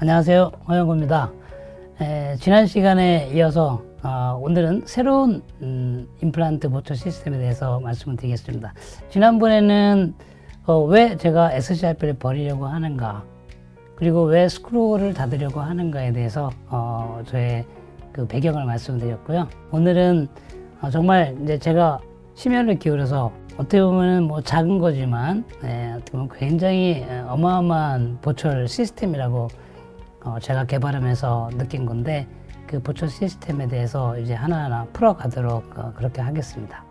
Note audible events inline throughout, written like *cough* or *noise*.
안녕하세요. 허영구입니다. 에, 지난 시간에 이어서 어, 오늘은 새로운 음, 임플란트 보초 시스템에 대해서 말씀을 드리겠습니다. 지난번에는 어, 왜 제가 SCRP를 버리려고 하는가 그리고 왜 스크루를 닫으려고 하는가에 대해서 어, 저의 그 배경을 말씀드렸고요. 오늘은 어, 정말 이제 제가 심혈을 기울여서 어떻게 보면 뭐 작은 거지만 예, 어떻게 보면 굉장히 어마어마한 보철 시스템이라고 어, 제가 개발하면서 느낀 건데 그 보철 시스템에 대해서 이제 하나하나 풀어가도록 어, 그렇게 하겠습니다.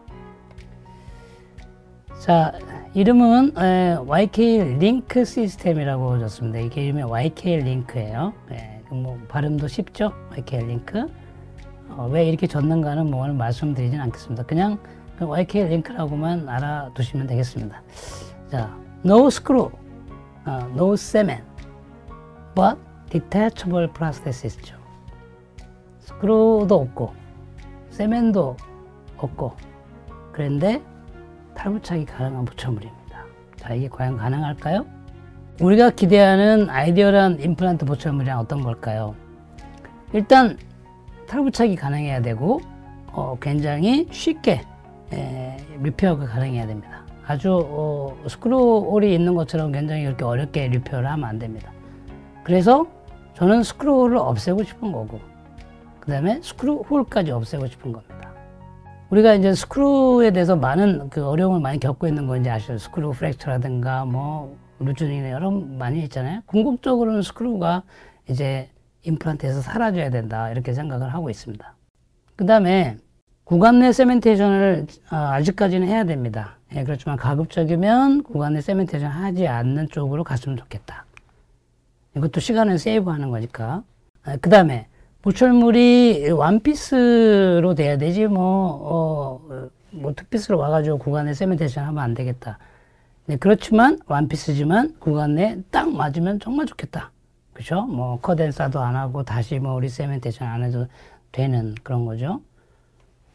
자, 이름은 에, YK 링크 시스템이라고 줬습니다. 이게 이름이 YK 링크예요. 예, 뭐 발음도 쉽죠? YK 링크. 어, 왜 이렇게 줬는가는 뭐 오늘 말씀드리진 않겠습니다. 그냥 그 YK 링크라고만 알아두시면 되겠습니다. 자, no screw, uh, no cement, but detachable prosthesis죠. 스크루도 없고, 세면도 없고, 그런데 탈부착이 가능한 보철물입니다. 자, 이게 과연 가능할까요? 우리가 기대하는 아이디어란 임플란트 보철물이란 어떤 걸까요? 일단 탈부착이 가능해야 되고 어, 굉장히 쉽게 에, repair가 가능해야 됩니다. 아주 어, screw hole이 있는 것처럼 굉장히 이렇게 어렵게 repair를 하면 안 됩니다. 그래서 저는 screw hole을 없애고 싶은 거고 그 다음에 screw hole까지 없애고 싶은 겁니다. 우리가 이제 screw에 대해서 많은 그 어려움을 많이 겪고 있는 거 이제 아시죠? screw fracture라든가 뭐 loosening 여러 많이 있잖아요. 궁극적으로는 screw가 이제 임플란트에서 사라져야 된다 이렇게 생각을 하고 있습니다. 그 다음에 구간 내 세멘테이션을 아직까지는 해야 됩니다. 예, 그렇지만 가급적이면 구간 내 세멘테이션 하지 않는 쪽으로 갔으면 좋겠다. 이것도 시간을 세이브하는 거니까. 그 다음에 보철물이 완피스로 돼야 되지 뭐, 어, 뭐 투피스로 와가지고 구간에 세멘테이션 하면 안 되겠다. 네, 그렇지만 완피스지만 구간에 딱 맞으면 정말 좋겠다. 그죠? 뭐 커덴사도 안 하고 다시 뭐 recementation 안 해도 되는 그런 거죠.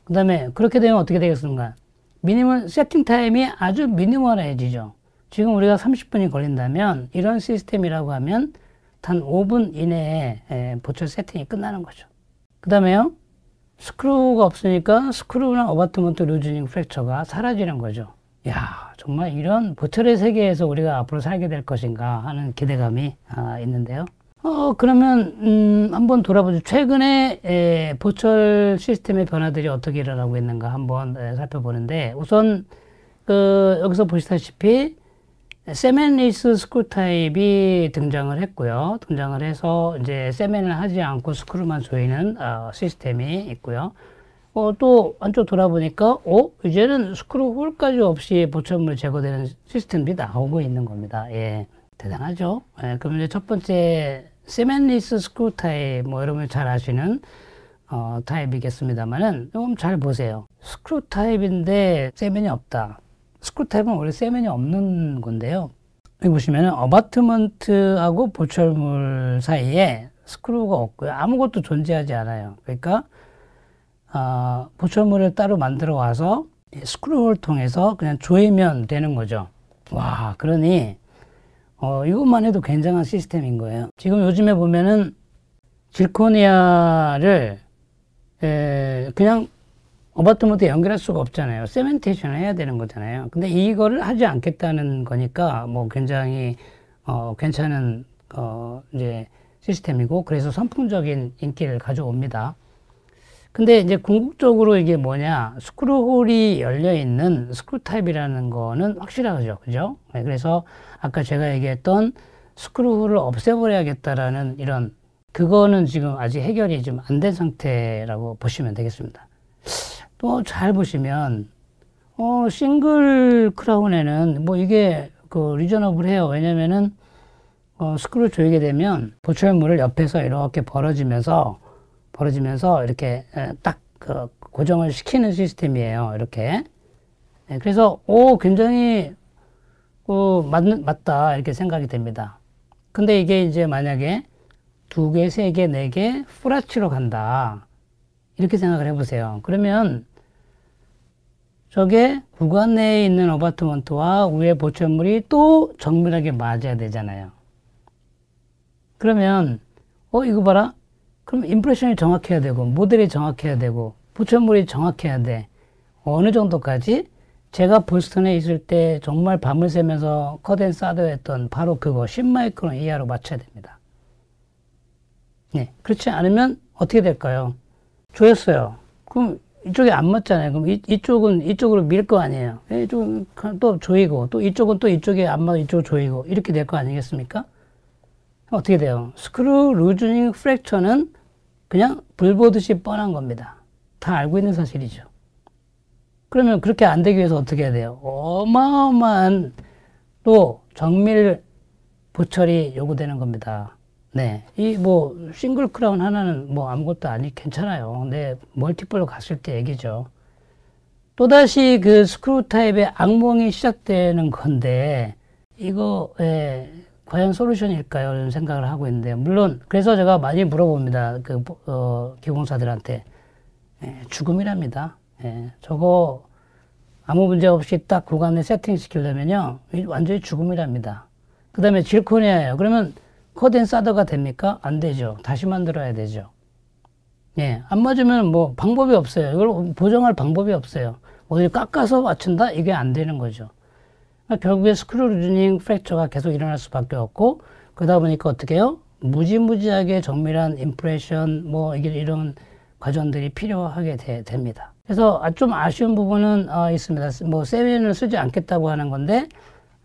그 다음에 그렇게 되면 어떻게 되겠습니까? minimal setting time이 아주 minimal해지죠. 지금 우리가 30분이 걸린다면 이런 시스템이라고 하면 단 5분 이내에 보철 세팅이 끝나는 거죠. 그 다음에요. screw가 없으니까 screw나 abutment loosening fracture가 사라지는 거죠. 야 정말 이런 보철의 세계에서 우리가 앞으로 살게 될 것인가 하는 기대감이 아, 있는데요. 어, 그러면, 음, 한번 돌아보죠. 최근에, 에, 보철 시스템의 변화들이 어떻게 일어나고 있는가 한번 에, 살펴보는데, 우선, 그, 여기서 보시다시피, cementless screw 타입이 등장을 했고요. 등장을 해서, 이제, 세멘을 하지 않고 screw만 조이는, 어, 시스템이 있고요. 어, 또, 안쪽 돌아보니까, 어, 이제는 screw hole까지 없이 보철물 제거되는 시스템이 나오고 있는 겁니다. 예. 대단하죠. 예, 그럼 이제 첫 번째 cementless screw 타입, 뭐 여러분이 잘 아시는 어, 타입이겠습니다만은 조금 잘 보세요. 스크루 타입인데 세멘이 없다. 스크루 타입은 원래 세멘이 없는 건데요. 여기 보시면 abutment하고 보철물 사이에 screw가 없고요. 아무것도 존재하지 않아요. 그러니까 어, 보철물을 따로 만들어 와서 screw를 통해서 그냥 조이면 되는 거죠. 와, 그러니 어, 이것만 해도 굉장한 시스템인 거예요. 지금 요즘에 보면은 zirconia를 에, 그냥 abutment 연결할 수가 없잖아요. cementation을 해야 되는 거잖아요. 근데 이거를 하지 않겠다는 거니까 뭐 굉장히 어, 괜찮은 어, 이제 시스템이고 그래서 선풍적인 인기를 가져옵니다. 근데 이제 궁극적으로 이게 뭐냐 screw hole이 열려 있는 screw type이라는 거는 확실하죠 그죠 네, 그래서 아까 제가 얘기했던 screw hole을 없애버려야겠다라는 이런 그거는 지금 아직 해결이 좀 안 된 상태라고 보시면 되겠습니다 또 잘 보시면 어 single crown에는 뭐 이게 그 reasonable해요 왜냐면은 어 스크루 조이게 되면 보철물을 옆에서 이렇게 벌어지면서 벌어지면서 이렇게 딱 그 고정을 시키는 시스템이에요. 이렇게. 그래서 오 굉장히 어, 맞, 맞다 이렇게 생각이 됩니다. 근데 이게 이제 만약에 두 개, 세 개, 네개 프라치로 간다. 이렇게 생각을 해보세요. 그러면 저게 구간 내에 있는 어바트먼트와 위에 보철물이 또 정밀하게 맞아야 되잖아요. 그러면 어 이거 봐라. 그럼 임프레션이 정확해야 되고 모델이 정확해야 되고 부처물이 정확해야 돼. 어느 정도까지? 제가 보스턴에 있을 때 정말 밤을 새면서 cut and solder했던 바로 그거 10마이크론 이하로 맞춰야 됩니다. 네. 그렇지 않으면 어떻게 될까요? 조였어요. 그럼 이쪽에 안 맞잖아요. 그럼 이, 이쪽은 이쪽으로 밀 거 아니에요. 이쪽은 또 조이고, 또 이쪽은 또 이쪽에 안 맞아 이쪽 조이고, 이렇게 될 거 아니겠습니까? 어떻게 돼요? screw loosening fracture는 그냥 불 보듯이 뻔한 겁니다. 다 알고 있는 사실이죠. 그러면 그렇게 안 되기 위해서 어떻게 해야 돼요? 어마어마한 또 정밀 보철이 요구되는 겁니다. 네. 이 뭐 single crown 하나는 뭐 아무것도 아니 괜찮아요. 근데 multiple로 갔을 때 얘기죠. 또다시 그 screw type의 악몽이 시작되는 건데 이거 예, 과연 솔루션일까요? 이런 생각을 하고 있는데 물론 그래서 제가 많이 물어봅니다. 그 어, 기공사들한테 예, 죽음이랍니다. 예, 저거 아무 문제 없이 딱 구간에 세팅 시키려면요 완전히 죽음이랍니다. 그 다음에 질코니아예요. 그러면 커덴 사더가 됩니까? 안 되죠. 다시 만들어야 되죠. 예, 안 맞으면 뭐 방법이 없어요. 이걸 보정할 방법이 없어요. 어디 깎아서 맞춘다? 이게 안 되는 거죠. 그러니까 결국에 screw loosening fracture가 계속 일어날 수밖에 없고 그러다 보니까 어떻게 해요? 무지무지하게 정밀한 impression 뭐 이런 과정들이 필요하게 되, 됩니다. 그래서 아, 좀 아쉬운 부분은 어, 있습니다. 뭐 세멘을 쓰지 않겠다고 하는 건데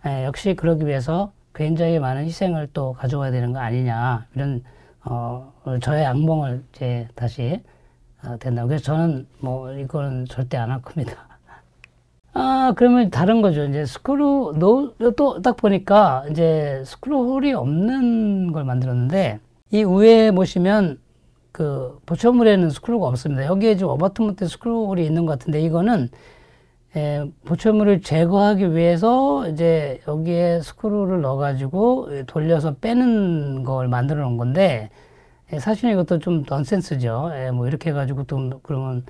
에, 역시 그러기 위해서 굉장히 많은 희생을 또 가져와야 되는 거 아니냐 이런 어, 저의 악몽을 이제 다시 어, 된다. 그래서 저는 뭐 이거는 절대 안 할 겁니다. *laughs* 아 그러면 다른 거죠. 이제 스크루 노또 딱 보니까 이제 screw hole이 없는 걸 만들었는데 이 위에 보시면 그 보철물에는 스크루가 없습니다. 여기에 지금 abutment screw hole이 있는 것 같은데 이거는 에, 예, 보철물을 제거하기 위해서 이제 여기에 스크루를 넣어가지고 돌려서 빼는 걸 만들어 놓은 건데 에, 예, 사실 이것도 좀 넌센스죠. 에, 예, 뭐 이렇게 해가지고 또 그러면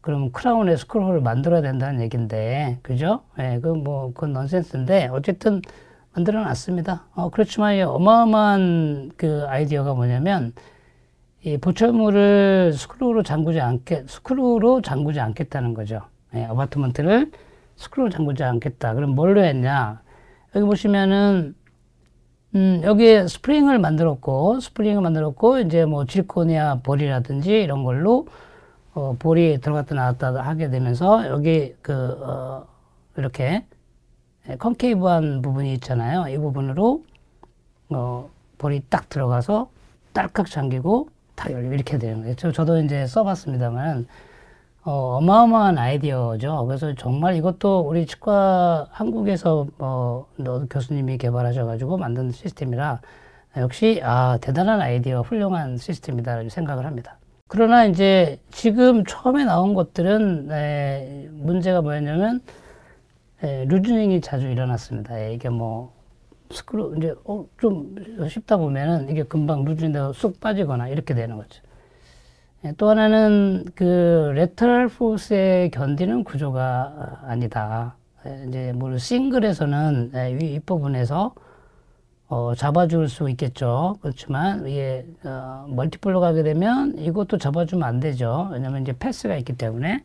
그러면 crown에 스크루를 만들어야 된다는 얘기인데 그죠? 예, 그뭐 그건 넌센스인데 어쨌든 만들어 놨습니다. 어, 그렇지만 이 어마어마한 그 아이디어가 뭐냐면 이 보철물을 스크루로 잠그지 않게 스크루로 잠그지 않겠다는 거죠. 예, abutment를 스크루로 잠그지 않겠다. 그럼 뭘로 했냐? 여기 보시면은 음, 여기에 스프링을 만들었고, 스프링을 만들었고, 이제 뭐 zirconia ball이라든지 이런 걸로, 어, 볼이 들어갔다 나왔다 하게 되면서, 여기 그, 어, 이렇게, 예, 컨케이브한 부분이 있잖아요. 이 부분으로, 어, 볼이 딱 들어가서 딸깍 잠기고, 다 열리고 이렇게 되는 거예요. 저도 이제 써봤습니다만, 어, 마어마한 아이디어죠. 그래서 정말 이것도 우리 치과 한국에서 어, 교수님이 개발하셔가지고 만든 시스템이라 역시 아 대단한 아이디어, 훌륭한 시스템이다 생각을 합니다. 그러나 이제 지금 처음에 나온 것들은 에, 문제가 뭐였냐면 에, loosening이 자주 일어났습니다. 에, 이게 뭐 스크루 이제 어, 좀 쉽다 보면은 이게 금방 loosening되고 쑥 빠지거나 이렇게 되는 거죠. 예, 또 하나는 그 lateral force에 견디는 구조가 아니다. 예, 이제 뭐 싱글에서는 예, 이 부분에서 어, 잡아줄 수 있겠죠. 그렇지만 이게 어, multiple로 가게 되면 이것도 잡아주면 안 되죠. 왜냐면 이제 path가 있기 때문에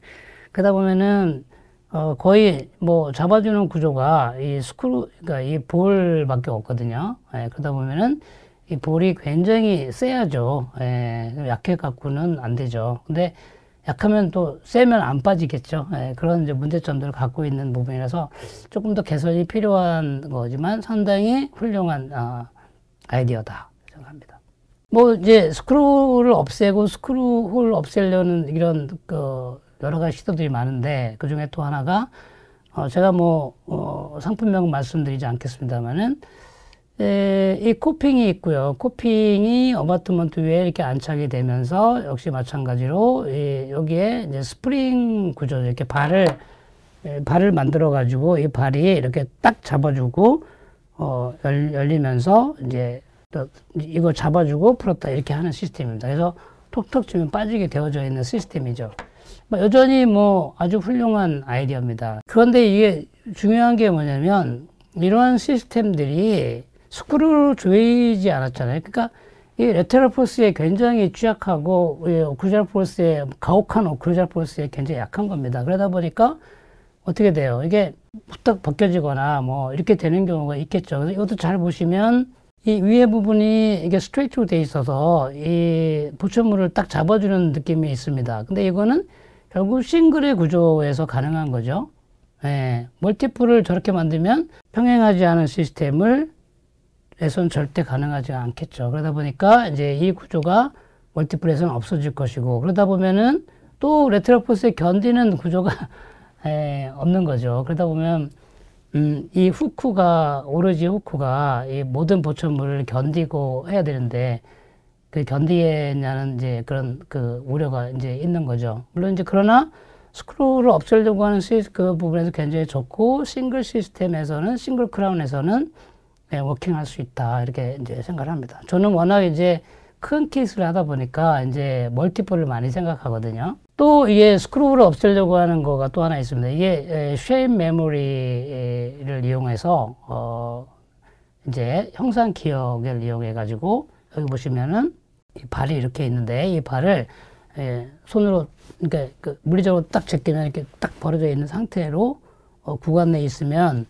그러다 보면은 어, 거의 뭐 잡아주는 구조가 이 스크루, 그러니까 이 볼밖에 없거든요. 예, 그러다 보면은 이 볼이 굉장히 세야죠. 예, 약해 갖고는 안 되죠. 근데 약하면 또 세면 안 빠지겠죠. 예, 그런 이제 문제점들을 갖고 있는 부분이라서 조금 더 개선이 필요한 거지만 상당히 훌륭한 어, 아이디어다 생각합니다. 뭐 이제 스크루를 없애고 screw hole 없애려는 이런 그 여러 가지 시도들이 많은데 그 중에 또 하나가 어, 제가 뭐 어, 상품명 말씀드리지 않겠습니다만은 에, 이 coping이 있고요. coping이 abutment 위에 이렇게 안착이 되면서 역시 마찬가지로 이, 여기에 이제 스프링 구조 이렇게 발을 에, 발을 만들어 가지고 이 발이 이렇게 딱 잡아주고 어, 열, 열리면서 이제 또 이거 잡아주고 풀었다 이렇게 하는 시스템입니다. 그래서 톡톡 치면 빠지게 되어져 있는 시스템이죠. 뭐 여전히 뭐 아주 훌륭한 아이디어입니다. 그런데 이게 중요한 게 뭐냐면 이러한 시스템들이 스크루를 조이지 않았잖아요. 그러니까 이 lateral force에 굉장히 취약하고 이 occlusal force에 가혹한 occlusal force에 굉장히 약한 겁니다. 그러다 보니까 어떻게 돼요? 이게 후딱 벗겨지거나 뭐 이렇게 되는 경우가 있겠죠. 그래서 이것도 잘 보시면 이 위에 부분이 이게 스트레이트로 돼 있어서 이 보철물을 딱 잡아주는 느낌이 있습니다. 근데 이거는 결국 싱글의 구조에서 가능한 거죠. 예, multiple을 저렇게 만들면 평행하지 않은 시스템을 에선 절대 가능하지 않겠죠. 그러다 보니까 이제 이 구조가 multiple에서는 없어질 것이고 그러다 보면은 또 lateral force에 견디는 구조가 *laughs* 에, 없는 거죠. 그러다 보면 음, 이 후크가 오로지 후크가 이 모든 보철물을 견디고 해야 되는데 그 견디겠냐는 이제 그런 그 우려가 이제 있는 거죠. 물론 이제 그러나 스크루를 없애려고 하는 시, 그 부분에서 굉장히 좋고 싱글 시스템에서는 싱글 크라운에서는 예, working할 수 있다 이렇게 이제 생각을 합니다. 저는 워낙 이제 큰 케이스를 하다 보니까 이제 multiple을 많이 생각하거든요. 또 이게 스크루를 없애려고 하는 거가 또 하나 있습니다. 이게 shape memory를 이용해서 어 이제 형상 기억을 이용해 가지고 여기 보시면은 이 발이 이렇게 있는데 이 발을 예, 손으로 그러니까 그 물리적으로 딱 제끼면 이렇게 딱 벌어져 있는 상태로 어, 구간 내에 있으면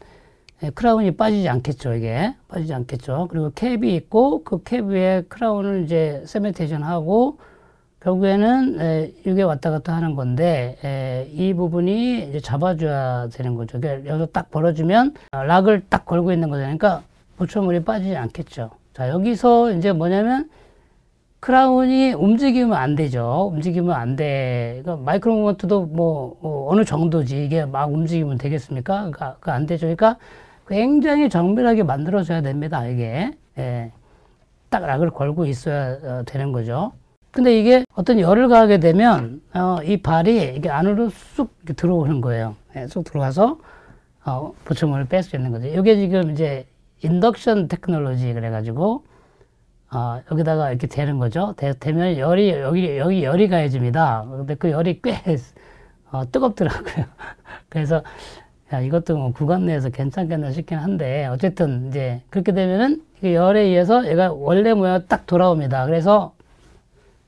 예, 크라운이 빠지지 않겠죠, 이게. 빠지지 않겠죠. 그리고 캡이 있고, 그 캡 위에 크라운을 이제 cementation 하고, 결국에는, 에, 이게 왔다 갔다 하는 건데, 에, 이 부분이 이제 잡아줘야 되는 거죠. 그러니까 여기서 딱 벌어지면, 아, lock을 딱 걸고 있는 거잖아요. 그러니까 보초물이 빠지지 않겠죠. 자, 여기서 이제 뭐냐면, 크라운이 움직이면 안 되죠. 움직이면 안 돼. 그러니까 마이크로 모먼트도 뭐, 뭐, 어느 정도지. 이게 막 움직이면 되겠습니까? 그러니까, 그안 되죠. 그러니까 굉장히 정밀하게 만들어져야 됩니다. 이게 예. 딱 락을 걸고 있어야 어, 되는 거죠. 근데 이게 어떤 열을 가하게 되면 어, 이 발이 이게 안으로 쑥 들어오는 거예요. 예, 쑥 들어가서 어, 보충을 뺄 수 있는 거죠. 이게 지금 이제 인덕션 테크놀로지 그래가지고 어, 여기다가 이렇게 되는 거죠. 되, 면 열이 여기 여기 열이 가해집니다. 근데 그 열이 꽤 어, 뜨겁더라고요. *laughs* 그래서 야, 이것도 뭐 구간 내에서 괜찮겠나 싶긴 한데, 어쨌든 이제 그렇게 되면은 그 열에 의해서 얘가 원래 모양 딱 돌아옵니다. 그래서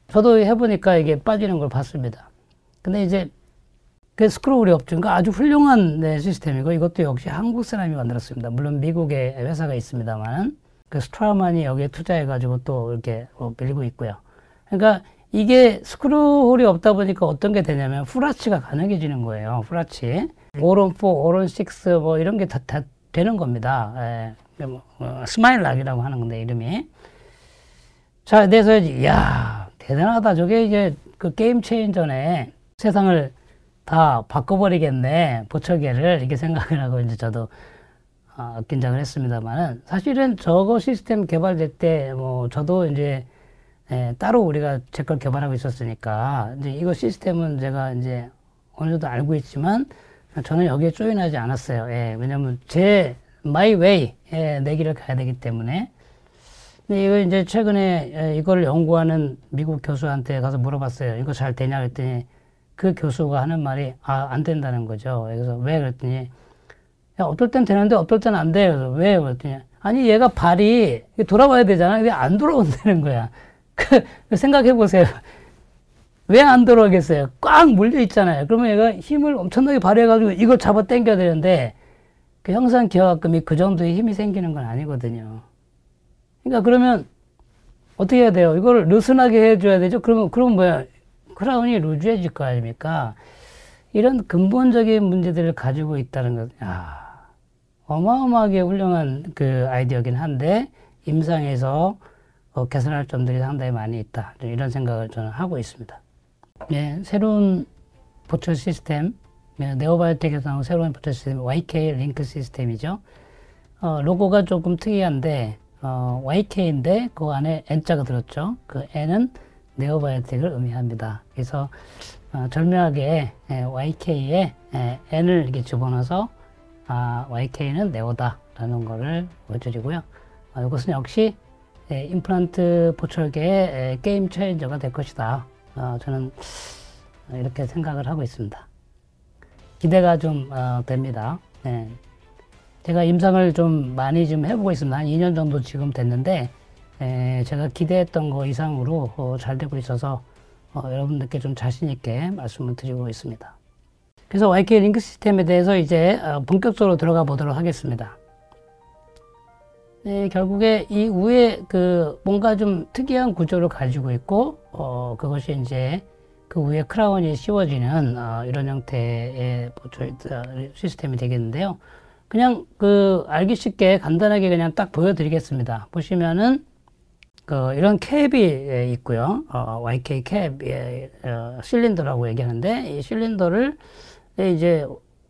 저도 해보니까 이게 빠지는 걸 봤습니다. 근데 이제 그 스크루가 없죠. 아주 훌륭한 네, 시스템이고 이것도 역시 한국 사람이 만들었습니다. 물론 미국에 회사가 있습니다만 그 스트라만이 여기에 투자해가지고 또 이렇게 뭐 밀고 있고요. 그러니까 이게 스크루가 없다 보니까 어떤 게 되냐면 full arch가 가능해지는 거예요. full arch. all-on 4, all-on 6, 뭐 이런 게 다, 다 되는 겁니다. 예. 뭐, 어, 스마일 락이라고 하는 건데, 이름이. 자, 그래서, 이야, 대단하다. 저게 이제 그 게임 체인전에 세상을 다 바꿔버리겠네. 보초계를. 이렇게 생각을 하고 이제 저도 어, 긴장을 했습니다만은 사실은 저거 시스템 개발될 때 뭐 저도 이제 예, 따로 우리가 제 걸 개발하고 있었으니까 이제 이거 시스템은 제가 이제 어느 정도 알고 있지만 저는 여기에 조인하지 않았어요. 예, 왜냐면 제 my way 예, 내 길을 가야 되기 때문에. 근데 이거 이제 최근에 예, 이걸 연구하는 미국 교수한테 가서 물어봤어요. 이거 잘 되냐 그랬더니 그 교수가 하는 말이 아, 안 된다는 거죠. 그래서 왜 그랬더니 야, 어떨 땐 되는데 어떨 땐 안 돼요. 그래서 왜 그랬더니 아니 얘가 발이 돌아와야 되잖아. 근데 안 돌아온다는 거야. *laughs* 그 생각해 보세요. 왜 안 돌아오겠어요? 꽉 물려 있잖아요. 그러면 얘가 힘을 엄청나게 발휘해가지고 이걸 잡아 당겨야 되는데 그 형상 기하학금이 그 정도의 힘이 생기는 건 아니거든요. 그러니까 그러면 어떻게 해야 돼요? 이걸 느슨하게 해줘야 되죠? 그러면, 그럼 뭐야? 크라운이 루즈해질 거 아닙니까? 이런 근본적인 문제들을 가지고 있다는 것, 야, 어마어마하게 훌륭한 그 아이디어긴 한데, 임상에서 어, 개선할 점들이 상당히 많이 있다. 이런 생각을 저는 하고 있습니다. 예, 새로운 보철 시스템, 예, 네오바이오텍에서 나온 새로운 보철 시스템, YK 링크 시스템이죠. 어, 로고가 조금 특이한데, 어, YK인데 그 안에 N자가 들었죠. 그 N은 네오바이오텍을 의미합니다. 그래서 어, 절묘하게 예, YK에 예, N을 이렇게 집어넣어서 아, YK는 네오다라는 것을 보여드리고요. 어, 이것은 역시 예, 임플란트 보철계의 예, 게임 체인저가 될 것이다. 어, 저는 이렇게 생각을 하고 있습니다. 기대가 좀 어, 됩니다. 네. 제가 임상을 좀 많이 좀 해보고 있습니다. 한 2년 정도 지금 됐는데 에, 제가 기대했던 거 이상으로 어, 잘 되고 있어서 어, 여러분들께 좀 자신 있게 말씀을 드리고 있습니다. 그래서 YK 링크 시스템에 대해서 이제 어, 본격적으로 들어가 보도록 하겠습니다. 네, 결국에 이 위에 그 뭔가 좀 특이한 구조를 가지고 있고 어, 그것이 이제 그 위에 크라운이 씌워지는 어, 이런 형태의 시스템이 되겠는데요. 그냥 그 알기 쉽게 간단하게 그냥 딱 보여드리겠습니다. 보시면은 그 이런 캡이 있고요. 어, YK 캡 어, 실린더라고 얘기하는데 이 실린더를 이제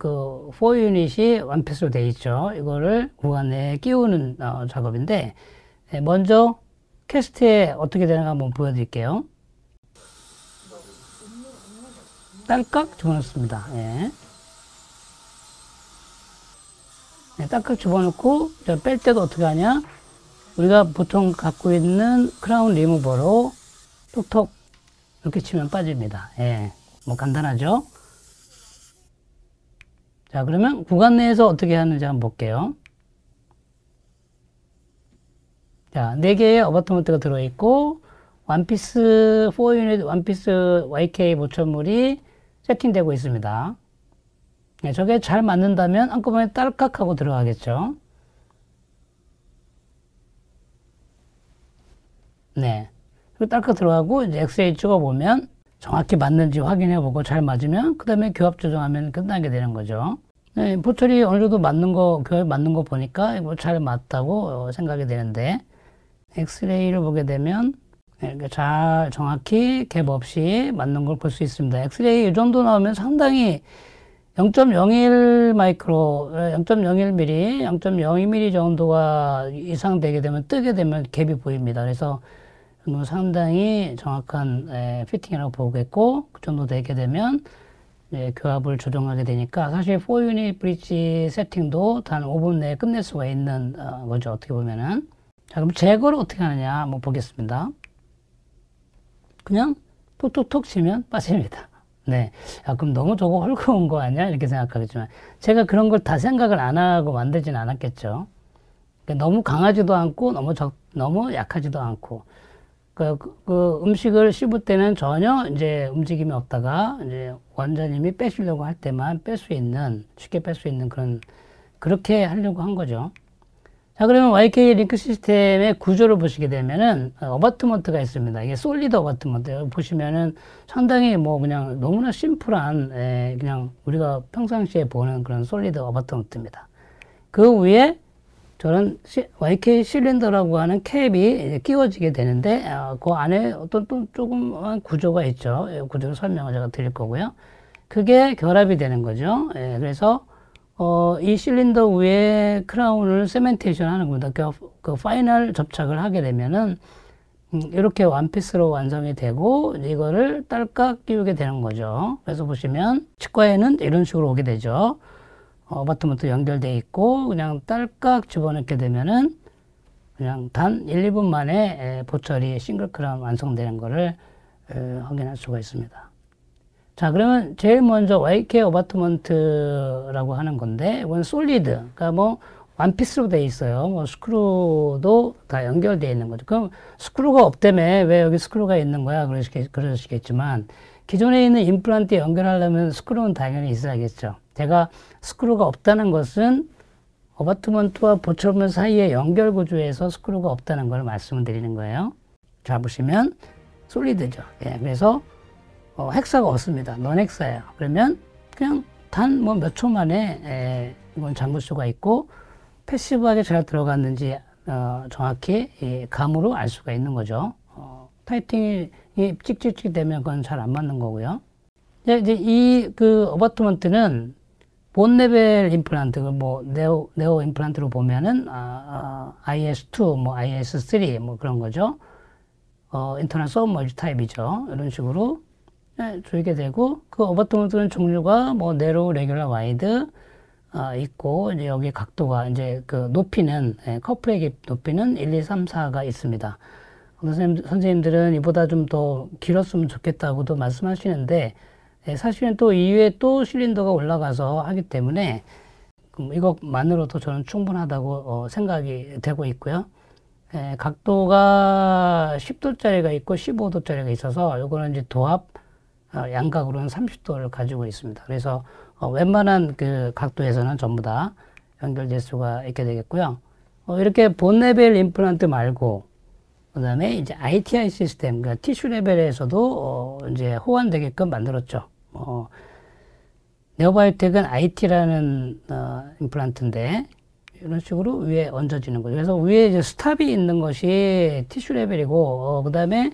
그 4유닛이 완패스로 되어 있죠. 이거를 구간 내에 끼우는 어, 작업인데 네, 먼저 캐스트에 어떻게 되는가 한번 보여드릴게요. 딸깍 집어넣습니다. 예. 네, 딸깍 집어넣고 뺄 때도 어떻게 하냐? 우리가 보통 갖고 있는 크라운 리무버로 톡톡 이렇게 치면 빠집니다. 예. 뭐 간단하죠? 자, 그러면 구간 내에서 어떻게 하는지 한번 볼게요. 자, 4개의 어바트먼트가 들어있고, 원피스 4유닛 원피스 YK 모천물이 세팅되고 있습니다. 네, 저게 잘 맞는다면 한꺼번에 딸깍 하고 들어가겠죠. 네. 그리고 딸깍 들어가고 이제 엑스레이 찍어보면 정확히 맞는지 확인해보고 잘 맞으면 그 다음에 교합 조정하면 끝나게 되는 거죠. 네, 보철이 어느 정도 맞는 거, 교합 맞는 거 보니까 잘 맞다고 어, 생각이 되는데 엑스레이를 보게 되면 이렇게 잘 정확히 갭 없이 맞는 걸 볼 수 있습니다. 엑스레이 이 정도 나오면 상당히 0.01 마이크로, 0.01mm, 0.02mm 정도가 이상 되게 되면 뜨게 되면 갭이 보입니다. 그래서 상당히 정확한 에, fitting이라고 보겠고 그 정도 되게 되면 예, 교합을 조정하게 되니까 사실 4유닛 브릿지 세팅도 단 5분 내에 끝낼 수가 있는 어, 거죠. 어떻게 보면은. 자, 그럼 제거를 어떻게 하느냐 한번 보겠습니다. 그냥 톡톡톡 치면 빠집니다. 네. 야, 그럼 너무 저거 헐거운 거 아니야? 이렇게 생각하겠지만, 제가 그런 걸 다 생각을 안 하고 만들진 않았겠죠. 그러니까 너무 강하지도 않고, 너무 적, 너무 약하지도 않고, 그, 그, 그 음식을 씹을 때는 전혀 이제 움직임이 없다가, 이제 원자님이 빼시려고 할 때만 뺄 수 있는, 쉽게 뺄 수 있는 그런, 그렇게 하려고 한 거죠. 자, 그러면 YK 링크 시스템의 구조를 보시게 되면은 abutment가 있습니다. 이게 solid abutment. 보시면은 상당히 뭐 그냥 너무나 심플한, 에, 그냥 우리가 평상시에 보는 그런 solid abutment입니다. 그 위에 저런 시, YK 실린더라고 하는 캡이 끼워지게 되는데, 어, 그 안에 어떤 또 조금 구조가 있죠. 구조를 설명을 제가 드릴 거고요. 그게 결합이 되는 거죠. 예, 그래서 어, 이 실린더 위에 크라운을 cementation 하는 겁니다. 그, 그 final 접착을 하게 되면은 음, 이렇게 one piece로 완성이 되고 이거를 딸깍 끼우게 되는 거죠. 그래서 보시면 치과에는 이런 식으로 오게 되죠. abutment 연결되어 있고 그냥 딸깍 집어넣게 되면은 그냥 단 1, 2분 만에 보철이 싱글 크라운 완성되는 것을 확인할 수가 있습니다. 자, 그러면 제일 먼저 YK abutment라고 하는 건데, 이건 solid. 그러니까 뭐, one piece로 돼 있어요. 뭐, 스크루도 다 연결되어 있는 거죠. 그럼 스크루가 없다며 왜 여기 스크루가 있는 거야? 그러시겠, 그러시겠지만, 기존에 있는 임플란트에 연결하려면 스크루는 당연히 있어야겠죠. 제가 스크루가 없다는 것은 abutment와 보철물 사이의 연결 구조에서 스크루가 없다는 걸 말씀을 드리는 거예요. 자, 보시면 solid죠. 예, 그래서 어, hexa가 없습니다. non hexa예요. 그러면 그냥 단 뭐 몇 초 만에 에, 이건 잠글 수가 있고 passive하게 잘 들어갔는지 어, 정확히 이 감으로 알 수가 있는 거죠. 어, tightening이 찍찍찍 되면 그건 잘 안 맞는 거고요. 이제 이 그 abutment는 bone level 임플란트, 그뭐 네오 네오 임플란트로 보면은 아, 아, IS2, 뭐 IS3 뭐 그런 거죠. 어, internal submerged 타입이죠. 이런 식으로 네, 조이게 되고 그 abutment는 종류가 뭐 narrow, regular, wide 어, 있고 이제 여기 각도가 이제 그 높이는 예, cuff의 높이는 1, 2, 3, 4가 있습니다. 선생님, 선생님들은 이보다 좀 더 길었으면 좋겠다고도 말씀하시는데 예, 사실은 또 이후에 또 실린더가 올라가서 하기 때문에 이것만으로도 저는 충분하다고 어, 생각이 되고 있고요. 에, 각도가 10도짜리가 있고 15도짜리가 있어서 요거는 이제 도합 어, 양각으로는 30도를 가지고 있습니다. 그래서 어, 웬만한 그 각도에서는 전부 다 연결될 수가 있게 되겠고요. 어, 이렇게 bone level 임플란트 말고 그 다음에 이제 ITI 시스템, 그러니까 tissue level에서도 어, 이제 호환되게끔 만들었죠. 어, 네오바이오텍은 IT라는 어, 임플란트인데 이런 식으로 위에 얹어지는 거죠. 그래서 위에 이제 stop이 있는 것이 tissue level이고 어, 그다음에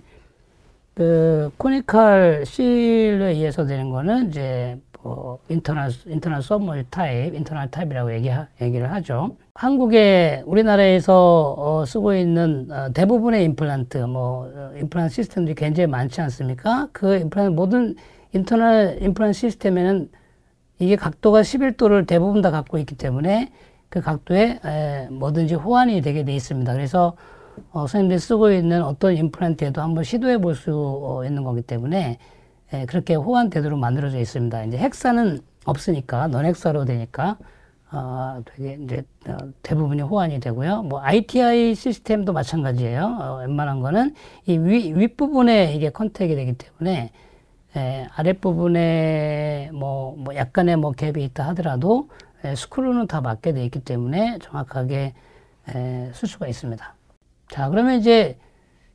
그 코니칼 실에 의해서 되는 거는 이제 뭐 internal internal submerged type, internal type이라고 얘기 얘기를 하죠. 한국에 우리나라에서 어, 쓰고 있는 어, 대부분의 임플란트, 뭐 어, 임플란트 시스템들이 굉장히 많지 않습니까? 그 임플란트 모든 internal 임플란트 시스템에는 이게 각도가 11도를 대부분 다 갖고 있기 때문에 그 각도에 에, 뭐든지 호환이 되게 돼 있습니다. 그래서 어, 선생님들이 쓰고 있는 어떤 임플란트에도 한번 시도해 볼수 어, 있는 거기 때문에 에, 그렇게 호환되도록 만들어져 있습니다. 이제 헥사는 없으니까 넌헥사로 되니까 어, 되게 이제 어, 대부분이 호환이 되고요. 뭐 ITI 시스템도 마찬가지예요. 어, 웬만한 거는 이 위, 윗부분에 이게 컨택이 되기 때문에 에, 아랫부분에 뭐, 뭐 약간의 뭐 갭이 있다 하더라도 에, 스크루는 다 맞게 돼 있기 때문에 정확하게 에, 쓸 수가 있습니다. 자, 그러면 이제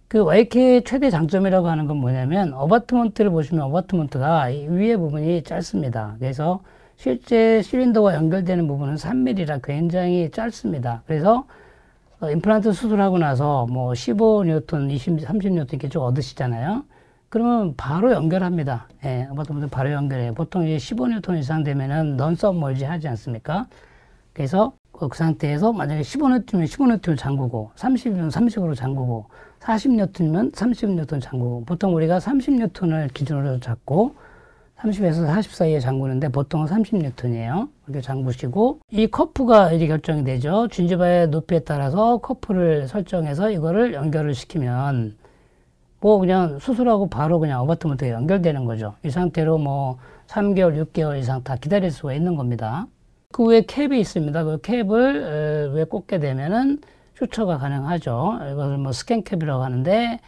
그 YK 최대 장점이라고 하는 건 뭐냐면 어바트먼트를 보시면 어바트먼트가 위에 부분이 짧습니다. 그래서 실제 실린더와 연결되는 부분은 3mm라 굉장히 짧습니다. 그래서 어, 임플란트 수술하고 나서 뭐 15뉴턴, 20, 30뉴턴 이렇게 쭉 얻으시잖아요. 그러면 바로 연결합니다. 예, 어바트먼트 바로 연결해요. 보통 이제 15뉴턴 이상 되면은 넌썸 멀지 하지 않습니까? 그래서 그 상태에서 만약에 15뉴턴이면 15뉴턴을 잠그고 30이면 30으로 잠그고 40뉴턴이면 30뉴턴 잠그고 보통 우리가 30뉴턴을 기준으로 잡고 30에서 40 사이에 잠그는데 보통은 30뉴턴이에요. 이렇게 잠그시고 이 커프가 이제 결정이 되죠. 준지바의 높이에 따라서 커프를 설정해서 이거를 연결을 시키면 뭐 그냥 수술하고 바로 그냥 어바트먼트에 연결되는 거죠. 이 상태로 뭐 3개월, 6개월 이상 다 기다릴 수가 있는 겁니다. 그 위에 캡이 있습니다. 그 캡을 왜 꽂게 되면은 휴처가 가능하죠. 이것을 뭐 스캔 캡이라고 하는데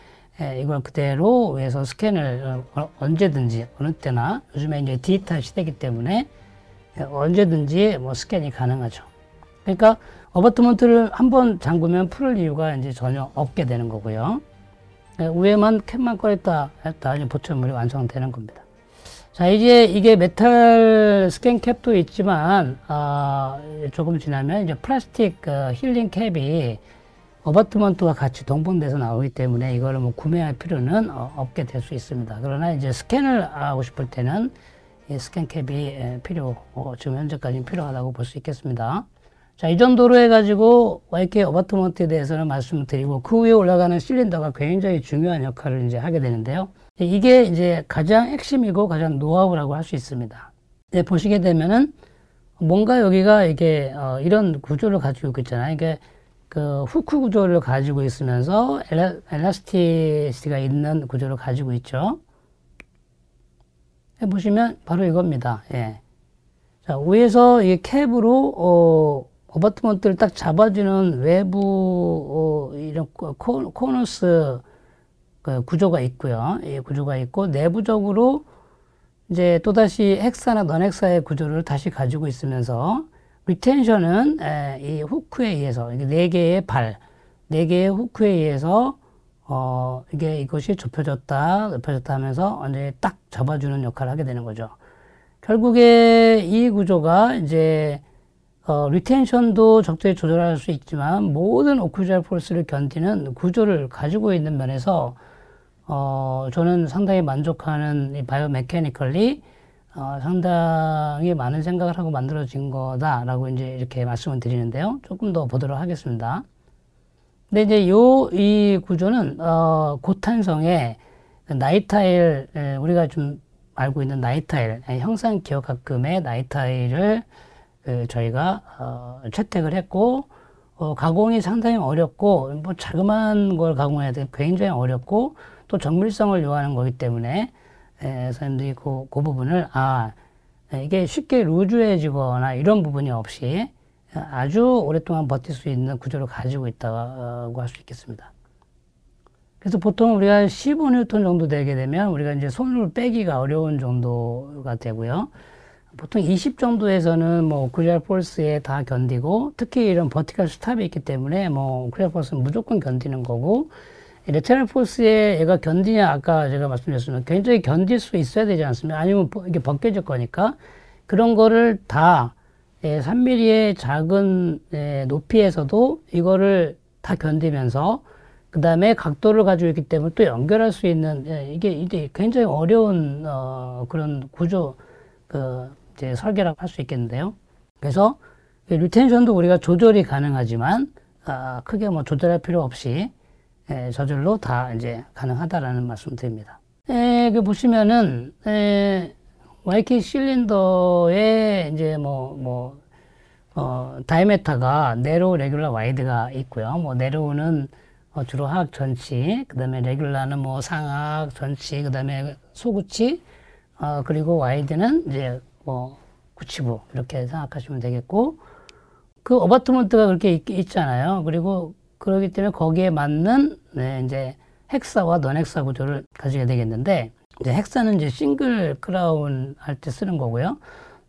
이걸 그대로 위에서 스캔을 어, 언제든지 어느 때나 요즘에 이제 디지털 시대이기 때문에 언제든지 뭐 스캔이 가능하죠. 그러니까 어버트먼트를 한번 잠그면 풀을 이유가 이제 전혀 없게 되는 거고요. 위에만 캡만 꺼냈다 했다 보철물이 완성되는 겁니다. 자 이제 이게 메탈 scan cap도 있지만 어, 조금 지나면 이제 플라스틱 어, healing cap이 abutment와 같이 동봉돼서 나오기 때문에 이거를 뭐 구매할 필요는 어, 없게 될 수 있습니다. 그러나 이제 스캔을 하고 싶을 때는 이 scan cap이 필요, 어, 지금 현재까지는 필요하다고 볼 수 있겠습니다. 자, 이 정도로 해가지고 YK abutment에 대해서는 말씀을 드리고 그 위에 올라가는 실린더가 굉장히 중요한 역할을 이제 하게 되는데요. 이게 이제 가장 핵심이고 가장 노하우라고 할 수 있습니다. 네, 보시게 되면은 뭔가 여기가 이게 어, 이런 구조를 가지고 있잖아요. 이게 그 후크 구조를 가지고 있으면서 엘라, 엘라스티시티가 있는 구조를 가지고 있죠. 보시면 바로 이겁니다. 예. 자, 위에서 이 캡으로 어, 어바트먼트를 딱 잡아주는 외부 어, 이런 코, 코너스 그 구조가 있고요. 이 구조가 있고 내부적으로 이제 또다시 헥사나 넌헥사의 구조를 다시 가지고 있으면서 리텐션은 에, 이 후크에 의해서 네 개의 발, 네 개의 후크에 의해서 어, 이게 이것이 좁혀졌다, 넓혀졌다 하면서 언제 딱 잡아주는 역할을 하게 되는 거죠. 결국에 이 구조가 이제 어, 리텐션도 적절히 조절할 수 있지만 모든 오크루잘 폴스를 견디는 구조를 가지고 있는 면에서 어, 저는 상당히 만족하는 이 바이오 메케니컬리 어, 상당히 많은 생각을 하고 만들어진 거다라고 이제 이렇게 말씀을 드리는데요. 조금 더 보도록 하겠습니다. 근데 이제 요, 이 구조는, 어, 고탄성의 나이타일, 우리가 좀 알고 있는 나이타일, 형상 기억가끔의 나이타일을 그 저희가 어, 채택을 했고 어, 가공이 상당히 어렵고 뭐 자그마한 걸 가공해야 돼 굉장히 어렵고 또 정밀성을 요하는 거기 때문에 에, 선생님들이 그, 그 부분을 아 이게 쉽게 루즈해지거나 이런 부분이 없이 아주 오랫동안 버틸 수 있는 구조를 가지고 있다고 할 수 있겠습니다. 그래서 보통 우리가 15뉴턴 정도 되게 되면 우리가 이제 손을 빼기가 어려운 정도가 되고요. 보통 20 정도에서는 뭐 오크리알 폴스에 다 견디고 특히 이런 버티컬 스탑이 있기 때문에 뭐 오크리알 폴스는 무조건 견디는 거고 레테럴 폴스에 얘가 견디냐 아까 제가 말씀드렸지만 굉장히 견딜 수 있어야 되지 않습니까? 아니면 이게 벗겨질 거니까 그런 거를 다 3mm의 예, 작은 예, 높이에서도 이거를 다 견디면서 그 다음에 각도를 가지고 있기 때문에 또 연결할 수 있는 예, 이게 이제 굉장히 어려운 어 그런 구조 그 이제 설계라고 할 수 있겠는데요. 그래서 리텐션도 우리가 조절이 가능하지만 아, 크게 뭐 조절할 필요 없이 예, 저절로 다 이제 가능하다라는 말씀 드립니다. 예, 그 보시면은 예, YK 실린더에 이제 뭐, 뭐, 어, diameter가 narrow, regular, wide가 있고요. 뭐, narrow는 어, 주로 하악 전치, 그 다음에 regular는 뭐 상하악, 전치, 그 다음에 소구치, 어, 그리고 wide는 이제 뭐 구치부, 이렇게 생각하시면 되겠고, 그 abutment가 그렇게 있, 있잖아요. 그리고 그러기 때문에 거기에 맞는, 네, 이제 hexa와 non-hexa 구조를 가지게 되겠는데, 이제 hexa는 이제 single crown 할 때 쓰는 거고요.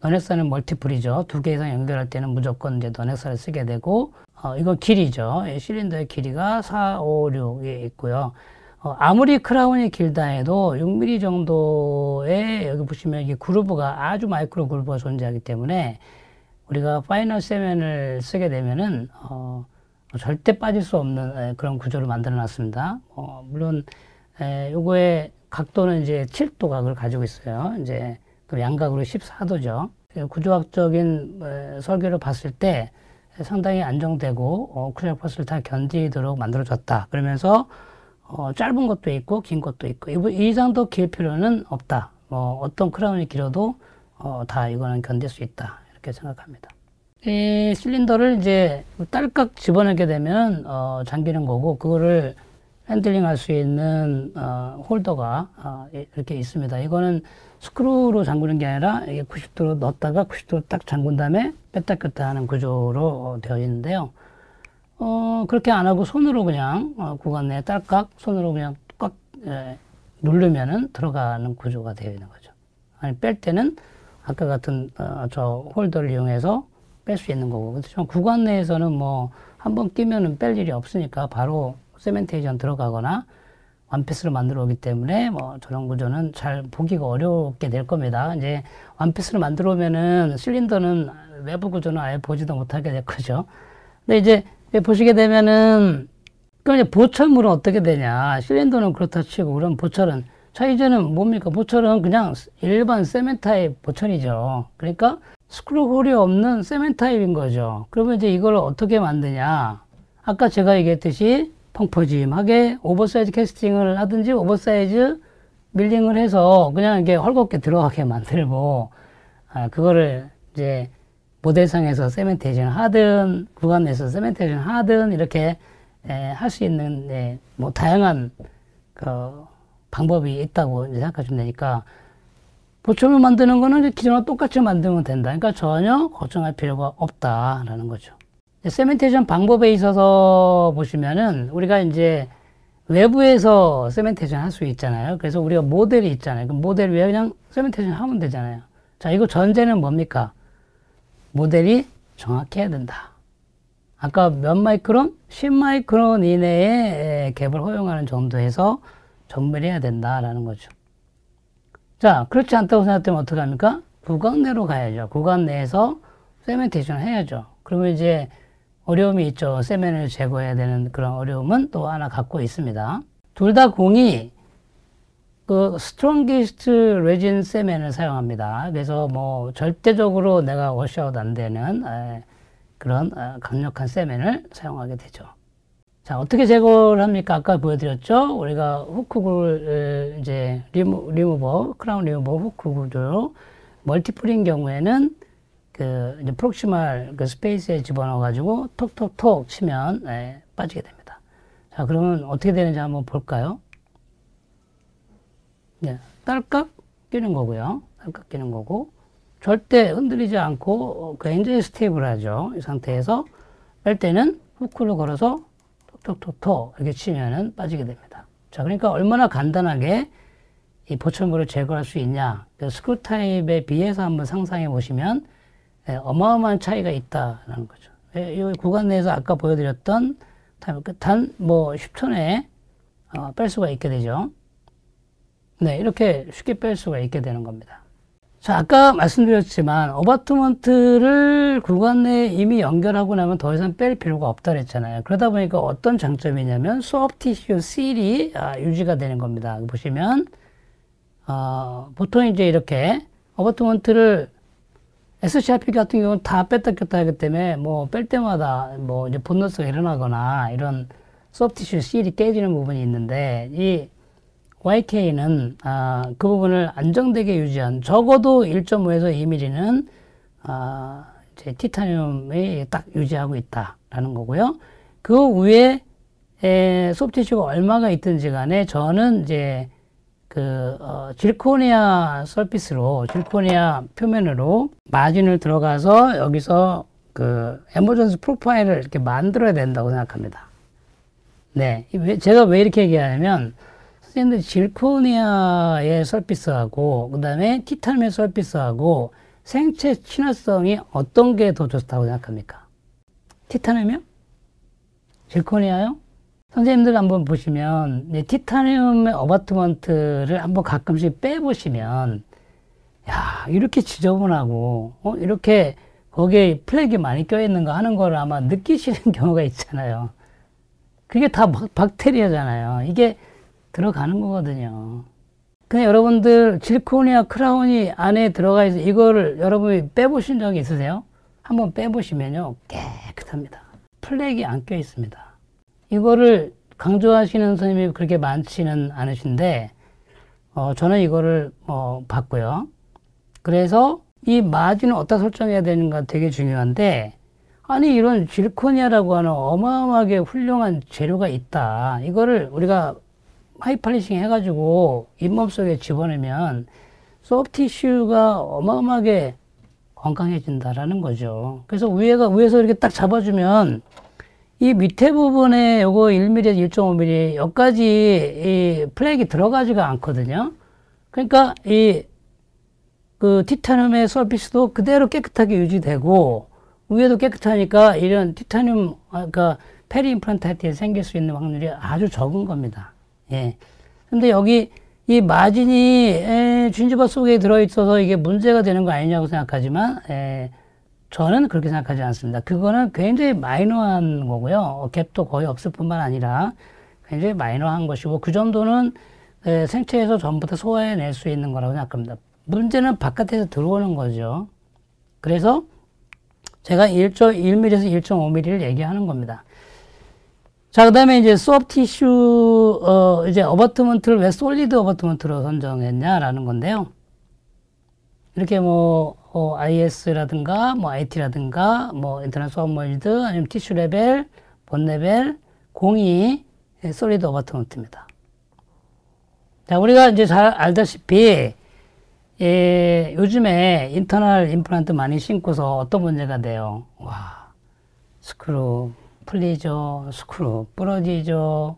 non-hexa는 multiple이죠. 두 개 이상 연결할 때는 무조건 이제 non-hexa를 쓰게 되고, 어, 이건 길이죠. 실린더의 길이가 4, 5, 6에 있고요. 어, 아무리 crown이 길다 해도 6mm 정도의 여기 보시면 이게 groove가 아주 micro groove가 존재하기 때문에 우리가 final cement를 쓰게 되면은 어, 절대 빠질 수 없는 에, 그런 구조를 만들어 놨습니다. 어, 물론 에, 요거의 각도는 이제 7도 각을 가지고 있어요. 이제 그 양각으로 14도죠. 구조학적인 설계를 봤을 때 상당히 안정되고 어, 크레퍼스를 다 견디도록 만들어졌다. 그러면서 어, 짧은 것도 있고 긴 것도 있고 이 이상 더 길 필요는 없다. 뭐 어떤 crown이 길어도 어, 다 이거는 견딜 수 있다. 이렇게 생각합니다. 이 실린더를 이제 딸깍 집어넣게 되면 어, 잠기는 거고 그거를 핸들링 할 수 있는 어, holder가 어, 이렇게 있습니다. 이거는 스크루로 잠그는 게 아니라 이게 90도로 넣었다가 90도로 딱 잠근 다음에 뺐다 꼈다 하는 구조로 되어 있는데요. 어, 그렇게 안 하고 손으로 그냥 어, 구강 내에 딸깍 손으로 그냥 꽉 예, 누르면은 들어가는 구조가 되어 있는 거죠. 아니 뺄 때는 아까 같은 어, 저 홀더를 이용해서 뺄 수 있는 거고. 좀 구간 내에서는 뭐 한 번 끼면은 뺄 일이 없으니까 바로 세멘테이션 들어가거나 완피스를 만들어 오기 때문에 뭐 저런 구조는 잘 보기가 어렵게 될 겁니다. 이제 완피스를 만들어 오면은 실린더는 외부 구조는 아예 보지도 못하게 될 거죠. 근데 이제 보시게 되면은 그럼 이제 보철물은 어떻게 되냐? 실린더는 그렇다 치고 그럼 보철은 자 이제는 뭡니까? 보철은 그냥 일반 cement type 보철이죠. 그러니까 screw hole이 없는 cement type인 거죠. 그러면 이제 이걸 어떻게 만드냐? 아까 제가 얘기했듯이 펑퍼짐하게 oversize casting을 하든지 oversize milling을 해서 그냥 이게 헐겁게 들어가게 *laughs* 만들고 아, 그거를 이제 모델상에서 cementation 하든 구강 내에서 cementation 하든 이렇게 할 수 있는 예, 뭐 다양한 그 방법이 있다고 생각하시면 되니까 보철을 만드는 거는 기존과 똑같이 만들면 된다. 그러니까 전혀 걱정할 필요가 없다라는 거죠. cementation 방법에 있어서 보시면은 우리가 이제 외부에서 cementation 할 수 있잖아요. 그래서 우리가 모델이 있잖아요. 그 모델 위에 그냥 cementation 하면 되잖아요. 자, 이거 전제는 뭡니까? 모델이 정확해야 된다. 아까 몇 마이크론? 10마이크론 이내에 갭을 허용하는 정도에서 정밀해야 된다라는 거죠. 자, 그렇지 않다고 생각되면 어떡합니까? 구간 내로 가야죠. 구간 내에서 세멘테이션 해야죠. 그러면 이제 어려움이 있죠. 세면을 제거해야 되는 그런 어려움은 또 하나 갖고 있습니다. 둘 다 공이 그 strongest resin cement를 사용합니다. 그래서 뭐 절대적으로 내가 washout 안 되는 그런 어, 강력한 cement를 사용하게 되죠. 자, 어떻게 제거를 합니까? 아까 보여드렸죠? 우리가 hook를 이제 리무, 리무버, 크라운 리무버 후크 구조 multiple인 경우에는 그 이제 proximal 그 space에 집어넣어 가지고 톡톡톡 치면 예, 빠지게 됩니다. 자, 그러면 어떻게 되는지 한번 볼까요? 예, 딸깍 끼는 거고요. 딸깍 끼는 거고 절대 흔들리지 않고 굉장히 stable하죠. 이 상태에서 뺄 때는 hook를 걸어서 톡톡톡톡 이렇게 치면은 빠지게 됩니다. 자, 그러니까 얼마나 간단하게 이 보철물을 제거할 수 있냐. 그 screw type에 비해서 한번 상상해 보시면 예, 어마어마한 차이가 있다라는 거죠. 예, 이 구강 내에서 아까 보여드렸던 단뭐 10초 내에 어, 뺄 수가 있게 되죠. 네, 이렇게 쉽게 뺄 수가 있게 되는 겁니다. 자, 아까 말씀드렸지만 어바트먼트를 구간 내에 이미 연결하고 나면 더 이상 뺄 필요가 없다 그랬잖아요. 그러다 보니까 어떤 장점이냐면 소프티슈 실이 아, 유지가 되는 겁니다. 보시면 어, 보통 이제 이렇게 어바트먼트를 SCRP 같은 경우는 다 뺐다 꼈다 하기 때문에 뭐 뺄 때마다 뭐 이제 본너스가 일어나거나 이런 소프티슈 실이 깨지는 부분이 있는데 이 YK는 아, 그 부분을 안정되게 유지한 적어도 1.5에서 2mm는 아, 이제 티타늄이 딱 유지하고 있다라는 거고요. 그 위에 에, 소프티슈가 얼마가 있든지 간에 저는 이제 그 어, 질코니아 서피스로 질코니아 표면으로 마진을 들어가서 여기서 그 에머전스 프로파일을 이렇게 만들어야 된다고 생각합니다. 네, 제가 왜 이렇게 얘기하냐면 선생님들 질코니아의 서피스하고 그 다음에 티타늄의 서피스하고 생체 친화성이 어떤 게 더 좋다고 생각합니까? 티타늄이요? 질코니아요? 선생님들 한번 보시면 네, 티타늄의 어바트먼트를 한번 가끔씩 빼보시면 야 이렇게 지저분하고 어, 이렇게 거기에 plaque이 많이 껴있는가 하는 걸 아마 느끼시는 *laughs* 경우가 있잖아요. 그게 다 박테리아잖아요 이게 들어가는 거거든요. 근데 여러분들 zirconia crown이 안에 들어가 있어 이거를 여러분이 빼보신 적이 있으세요? 한번 빼보시면요 깨끗합니다. plaque이 안 껴 있습니다. 이거를 강조하시는 선생님이 그렇게 많지는 않으신데 어, 저는 이거를 어, 봤고요. 그래서 이 마진을 어디다 설정해야 되는가 되게 중요한데 아니 이런 질코니아라고 하는 어마어마하게 훌륭한 재료가 있다. 이거를 우리가 하이팔리싱 해가지고 잇몸 속에 집어넣으면 소프티슈가 어마어마하게 건강해진다라는 거죠. 그래서 위에가 위에서 이렇게 딱 잡아주면 이 밑에 부분에 요거 1mm에서 1.5mm 여기까지 이 플렉이 들어가지가 않거든요. 그러니까 이 그 티타늄의 서비스도 그대로 깨끗하게 유지되고 위에도 깨끗하니까 이런 티타늄 그러니까 페리 임플란타이트에 생길 수 있는 확률이 아주 적은 겁니다. 예. 근데 여기 이 마진이 진주바 속에 들어있어서 이게 문제가 되는 거 아니냐고 생각하지만 에, 저는 그렇게 생각하지 않습니다. 그거는 굉장히 마이너한 거고요. 갭도 거의 없을 뿐만 아니라 굉장히 마이너한 것이고 그 정도는 생체에서 전부 다 소화해낼 수 있는 거라고 생각합니다. 문제는 바깥에서 들어오는 거죠. 그래서 제가 1.1mm에서 1.5mm를 얘기하는 겁니다. 자, 그 다음에 이제 soft tissue, 어, 이제 abutment를 왜 solid abutment로 선정했냐라는 건데요. 이렇게 뭐, 어, IS라든가, 뭐, IT라든가, 뭐, internal submerged, 아니면 tissue level, bone level, 공이 solid abutment입니다. 자, 우리가 이제 잘 알다시피, 예, 요즘에 internal 임플란트 많이 심고서 어떤 문제가 돼요? 와, 스크루 풀리죠. 스크루 부러지죠.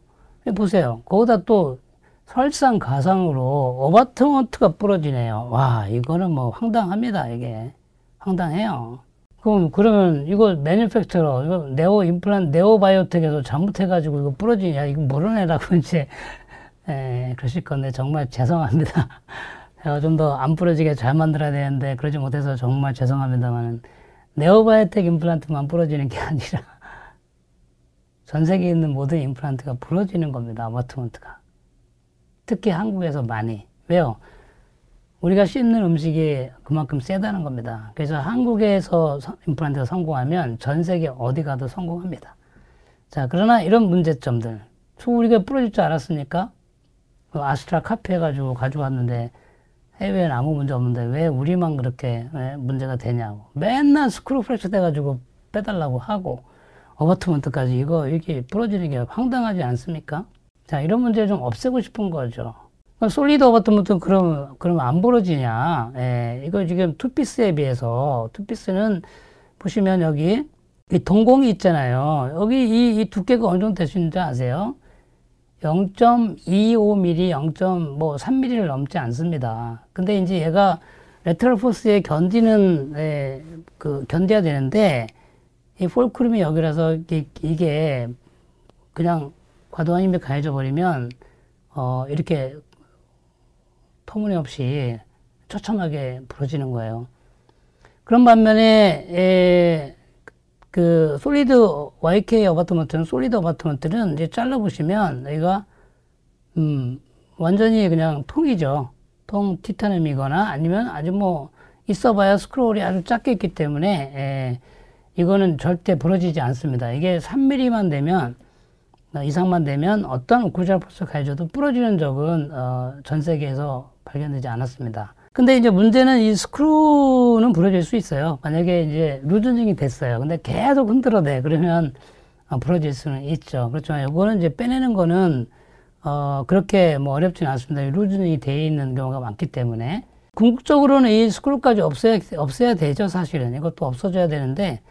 보세요. 거기다 또 설상가상으로 abutment가 부러지네요. 와, 이거는 뭐 황당합니다, 이게. 황당해요. 그럼, 그러면 이거 매니팩처러, 이거 네오 임플란트, 네오 바이오텍에서 잘못해가지고 이거 부러지냐, 이거 모르네라고 이제, 에, 그러실 건데 정말 죄송합니다. *laughs* 제가 좀 더 안 부러지게 잘 만들어야 되는데 그러지 못해서 정말 죄송합니다만 네오바이오텍 임플란트만 부러지는 게 아니라 전 세계에 있는 모든 임플란트가 부러지는 겁니다. 아바트먼트가. 특히 한국에서 많이. 왜요? 우리가 씹는 음식이 그만큼 세다는 겁니다. 그래서 한국에서 임플란트가 성공하면 전 세계 어디 가도 성공합니다. 자, 그러나 이런 문제점들. 우리가 부러질 줄 알았으니까 그 아스트라 카피 해가지고 가져왔는데 해외에는 아무 문제 없는데 왜 우리만 그렇게 문제가 되냐고. 맨날 스크루 fracture 돼가지고 빼달라고 하고 abutment까지 이거 이렇게 부러지는 게 황당하지 않습니까? 자, 이런 문제 좀 없애고 싶은 거죠. 솔리드 어바트먼트는 그럼, 그럼 안 벌어지냐. 예, 이거 지금 투피스에 비해서, 투피스는 보시면 여기 이 동공이 있잖아요. 여기 이, 이 두께가 어느 정도 되시는지 아세요? 0.25mm, 0.3mm를 넘지 않습니다. 근데 이제 얘가 레터럴 포스에 견디는, 에, 그, 견뎌야 되는데, 이 폴크룸이 여기라서 이게, 이게 그냥 과도한 힘이 가해져 버리면, 어, 이렇게 터무니없이 처참하게 부러지는 거예요. 그런 반면에, 에, 그 솔리드 YK 어바트먼트는 솔리드 어바트먼트는 이제 잘라 보시면 여기가 음 완전히 그냥 통이죠. 통 티타늄이거나 아니면 아주 뭐 있어봐야 스크롤이 아주 작게 있기 때문에 에, 이거는 절대 부러지지 않습니다. 이게 3mm만 되면 이상만 되면 어떤 구절 포스 가해줘도 부러지는 적은 어, 전 세계에서 발견되지 않았습니다. 근데 이제 문제는 이 스크루는 부러질 수 있어요. 만약에 이제 루즈닝이 됐어요. 근데 계속 흔들어대. 그러면 어, 부러질 수는 있죠. 그렇지만 이거는 이제 빼내는 거는 어, 그렇게 뭐 어렵지는 않습니다. 루즈닝이 돼 있는 경우가 많기 때문에. 궁극적으로는 이 스크루까지 없애야, 없애야 되죠, 사실은. 이것도 없어져야 되는데,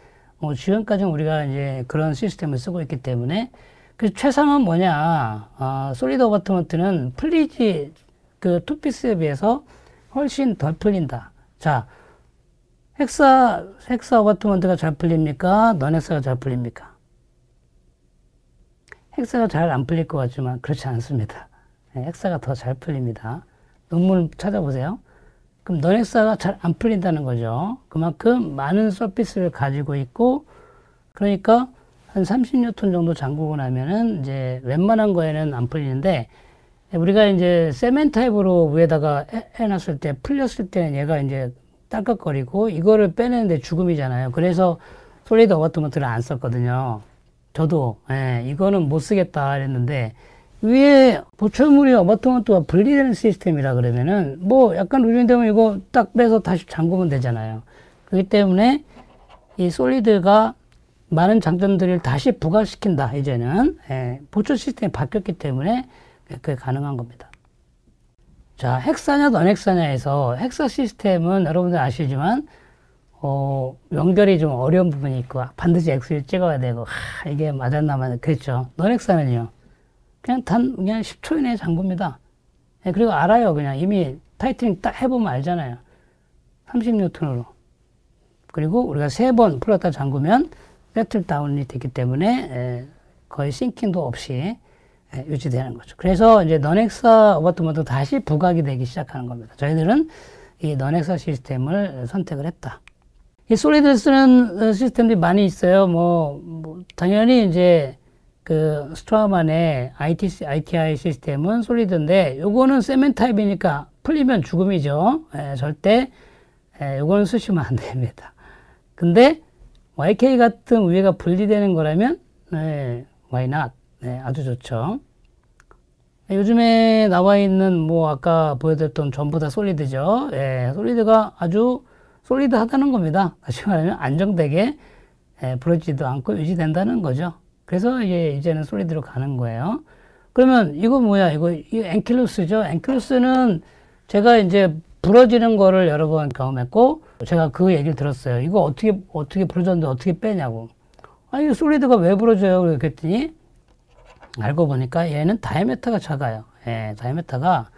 뭐, 지금까지는 우리가 이제 그런 시스템을 쓰고 있기 때문에, 그 최상은 뭐냐, 어, solid abutment는 풀리지, 그 two-piece에 비해서 훨씬 덜 풀린다. 자, hexa, hexa abutment가 잘 풀립니까? non-hexa가 잘 풀립니까? hexa가 잘 안 풀릴 것 같지만 그렇지 않습니다. 네, hexa가 더 잘 풀립니다. 논문 찾아보세요. 그럼 non-hexa가 잘 안 풀린다는 거죠. 그만큼 많은 surface를 가지고 있고, 그러니까 한 30뉴턴 정도 잠그고 나면은 이제 웬만한 거에는 안 풀리는데, 우리가 이제 세멘 타입으로 위에다가 해놨을 때 풀렸을 때는 얘가 이제 딸깍거리고 이거를 빼내는데 죽음이잖아요. 그래서 solid abutment를 안 썼거든요. 저도 예, 이거는 못 쓰겠다 했는데 위에 보철물이 어바트먼트가 분리되는 시스템이라 그러면은 뭐 약간 루진되면 이거 딱 빼서 다시 잠그면 되잖아요. 그렇기 때문에 이 솔리드가 많은 장점들을 다시 부각시킨다 이제는 예, 보철 시스템이 바뀌었기 때문에 그게 가능한 겁니다. 자, 헥사냐 넌헥사냐에서 헥사 시스템은 여러분들 아시지만 어, 연결이 좀 어려운 부분이 있고 반드시 엑스를 찍어야 되고 하, 이게 맞았나 맞 그랬죠. non-hexa는요. 그냥 단 그냥 10초 이내에 잠굽니다. 네, 그리고 알아요. 그냥 이미 tightening 딱 해보면 알잖아요. 30뉴턴으로. 그리고 우리가 세 번 풀었다 잠그면 settle down이 되기 때문에 에, 거의 sinking도 없이 예, 유지되는 거죠. 그래서 이제 non-hexa abutment 다시 부각이 되기 시작하는 겁니다. 저희들은 이 넌엑사 시스템을 선택을 했다. 이 솔리드를 쓰는 시스템들이 많이 있어요. 뭐, 뭐 당연히 이제 그 스트라만의 ITC, ITI 시스템은 솔리드인데 요거는 세멘 타입이니까 풀리면 죽음이죠. 예, 절대 예, 요거는 쓰시면 안 됩니다. 근데 YK 같은 위에가 분리되는 거라면 네, why not? 네, 아주 좋죠. 요즘에 나와 있는 뭐 아까 보여드렸던 전부 다 솔리드죠. 예, 솔리드가 아주 솔리드하다는 겁니다. 다시 말하면 안정되게 예, 부러지지도 않고 유지된다는 거죠. 그래서 이제 이제는 솔리드로 가는 거예요. 그러면 이거 뭐야? 이거 이 앵킬루스죠. 앵킬루스는 제가 이제 부러지는 거를 여러 번 경험했고 제가 그 얘기를 들었어요. 이거 어떻게 어떻게 부러졌는데 어떻게 빼냐고. 아니 solid가 왜 부러져요? 그랬더니 알고 보니까 얘는 diameter가 작아요. 예, diameter가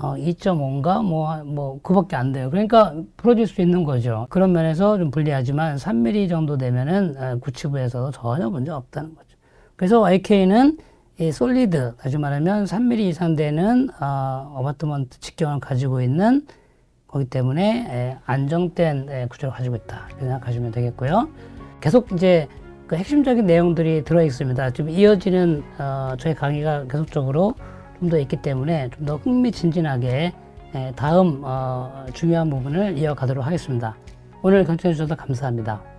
어, 2.5인가 뭐, 뭐, 그밖에 안 돼요. 그러니까 부러질 수 있는 거죠. 그런 면에서 좀 불리하지만 3mm 정도 되면은 어, 구치부에서도 전혀 문제 없다는 거죠. 그래서 YK는 이 solid, 다시 말하면 3mm 이상 되는 어, abutment 직경을 가지고 있는 거기 때문에 에, 안정된 에, 구조를 가지고 있다. 생각하시면 되겠고요. 계속 이제 그 핵심적인 내용들이 들어 있습니다. 좀 이어지는 어, 저희 강의가 계속적으로 좀 더 있기 때문에 좀 더 흥미진진하게 에, 다음 어, 중요한 부분을 이어가도록 하겠습니다. 오늘 경청해 주셔서 감사합니다.